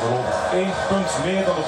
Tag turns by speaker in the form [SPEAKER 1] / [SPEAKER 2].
[SPEAKER 1] hebben punt meer dan de